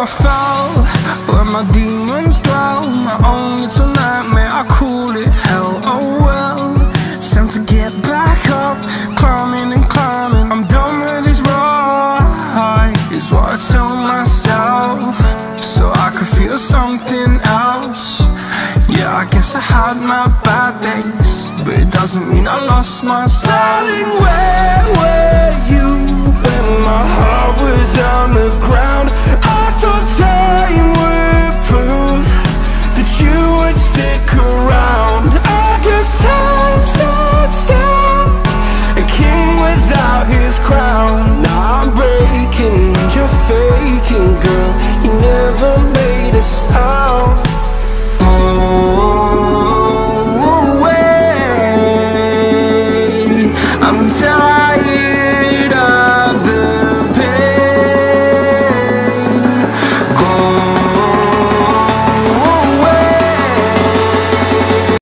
I fell where my demons dwell. My own little nightmare, I call it hell? Oh well, time to get back up. Climbing and climbing. I'm done with this ride Is what I tell myself. So I could feel something else. Yeah, I guess I had my bad days But it doesn't mean I lost my Darling, where were I'm tired of the pain. Go